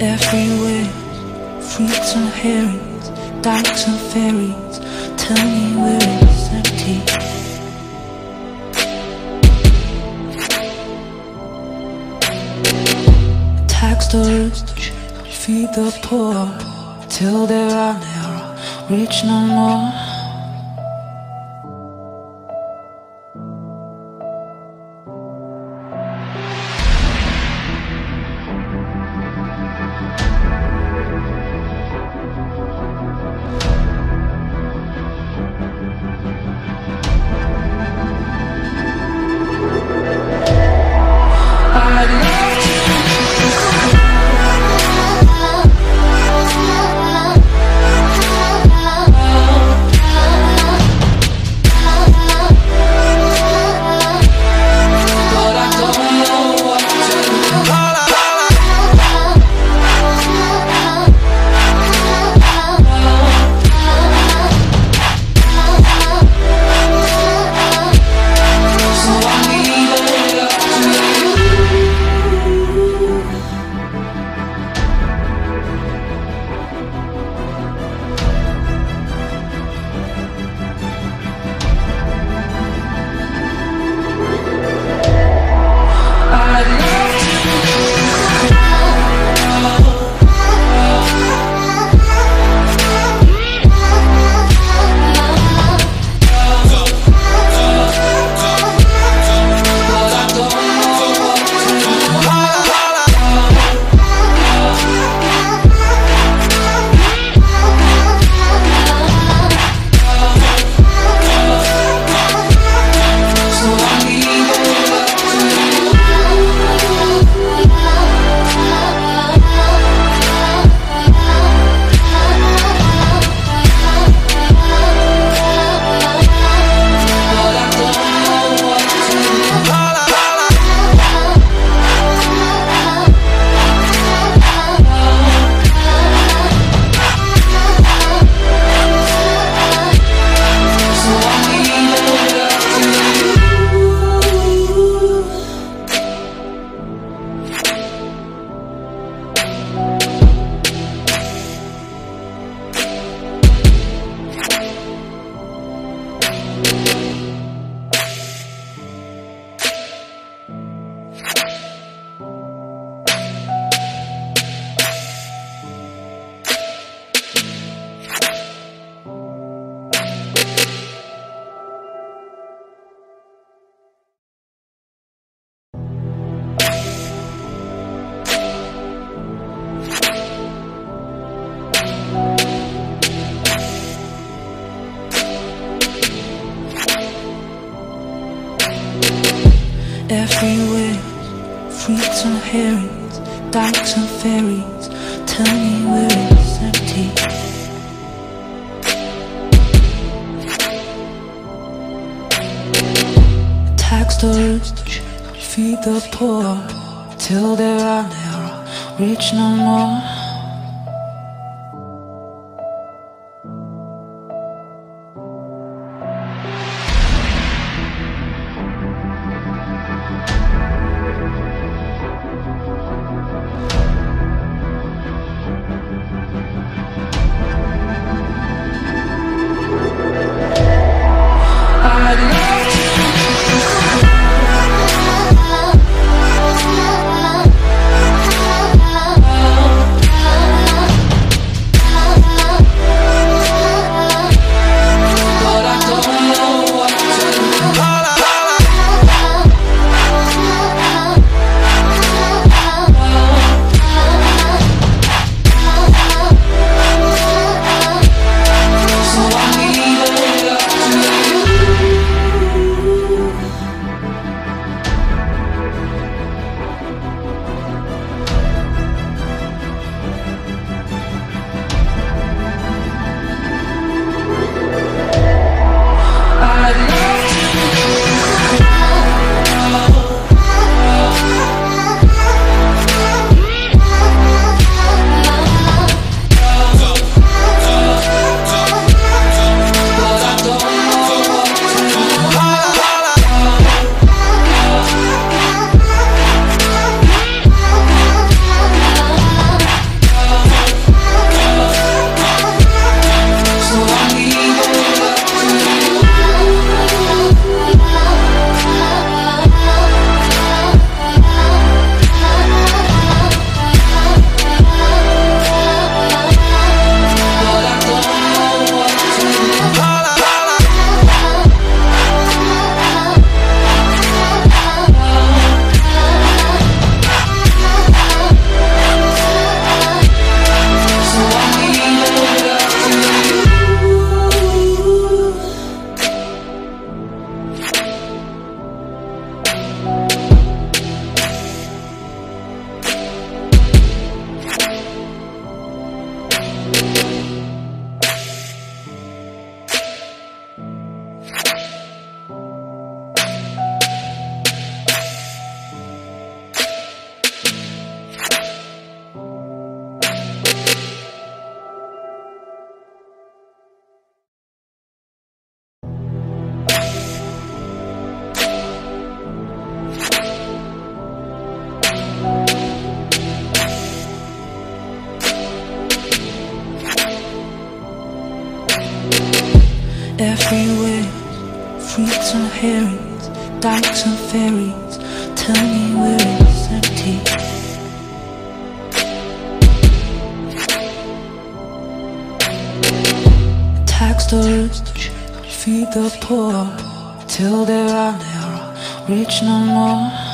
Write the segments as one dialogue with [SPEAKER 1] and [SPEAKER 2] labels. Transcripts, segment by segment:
[SPEAKER 1] Everywhere, Fruits and herrings, dykes and fairies. Tell me where it's empty. Tax the rich, feed the poor, till they are never rich no more. Fairies. Tell me where it's empty. Tax the rich, feed the poor, till they are never rich no more. Everywhere, fruits and herrings, dykes and fairies Tell me where it's empty. Tax the rich, feed the poor, till there are rich no more.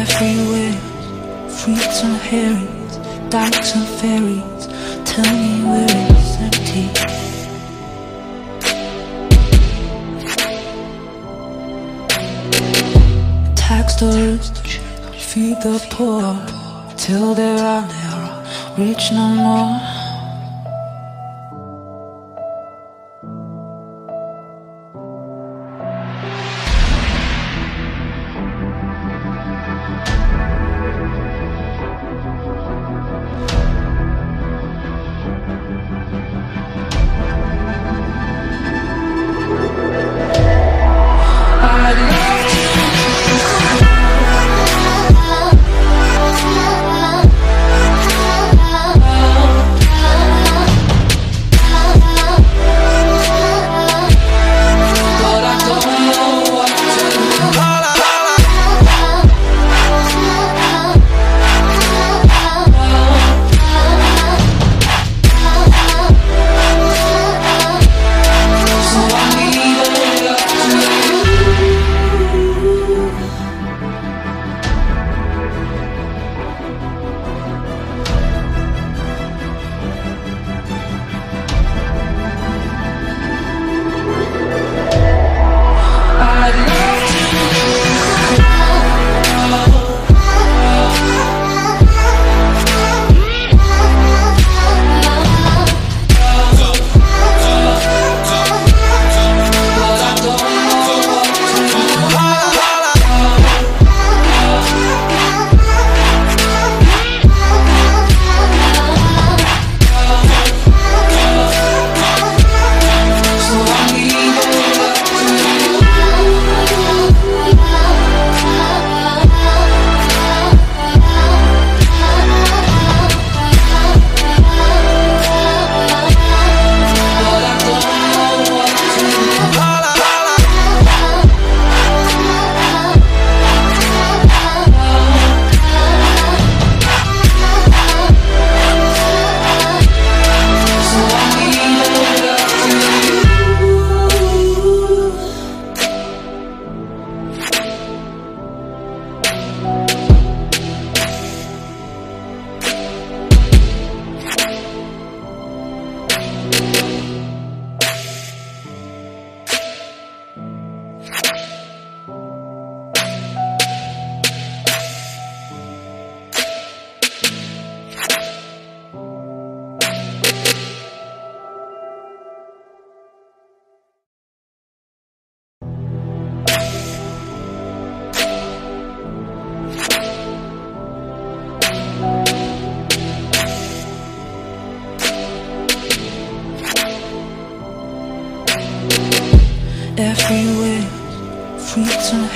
[SPEAKER 1] Everywhere, fruits and herrings, dykes and fairies Tell me where it's empty. Tax the rich, feed the poor, till there are rich no more.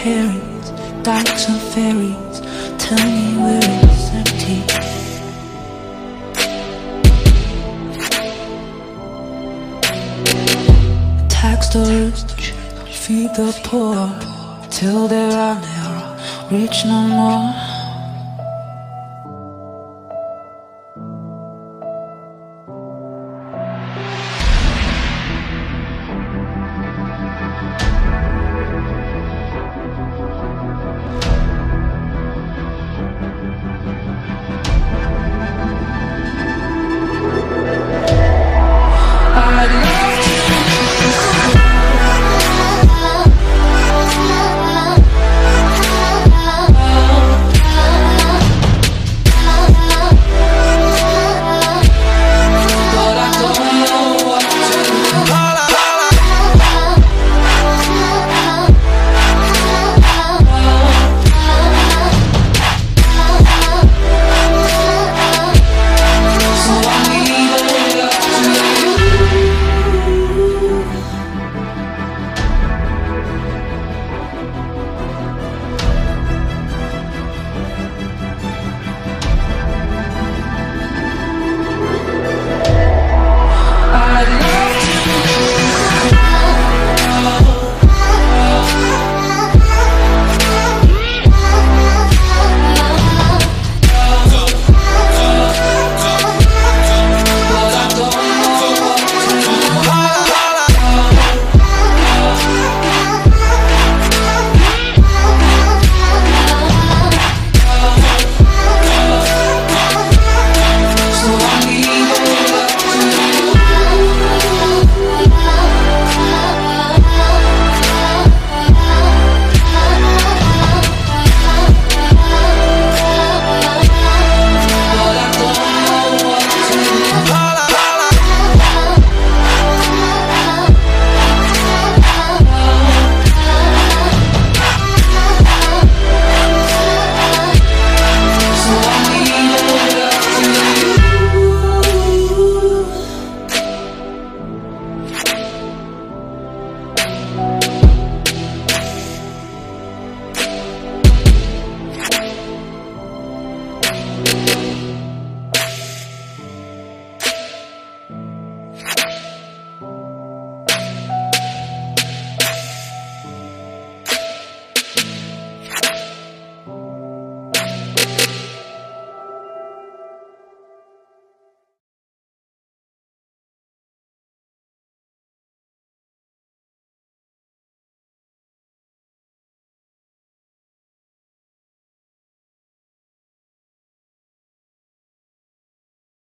[SPEAKER 1] Herrings, dykes and fairies Tell me where it's empty. Tax the rich, feed the poor Till they are no rich no more